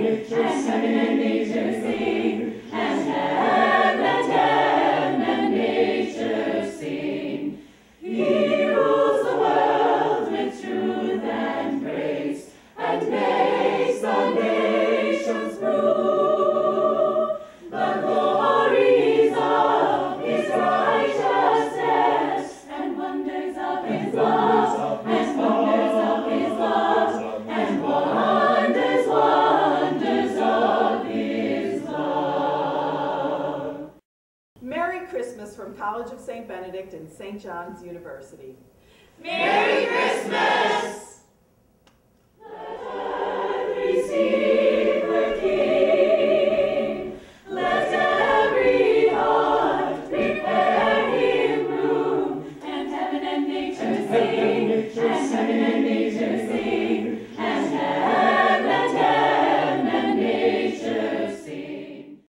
victorious, and enemies, Merry Christmas from College of St. Benedict and St. John's University. Merry Christmas!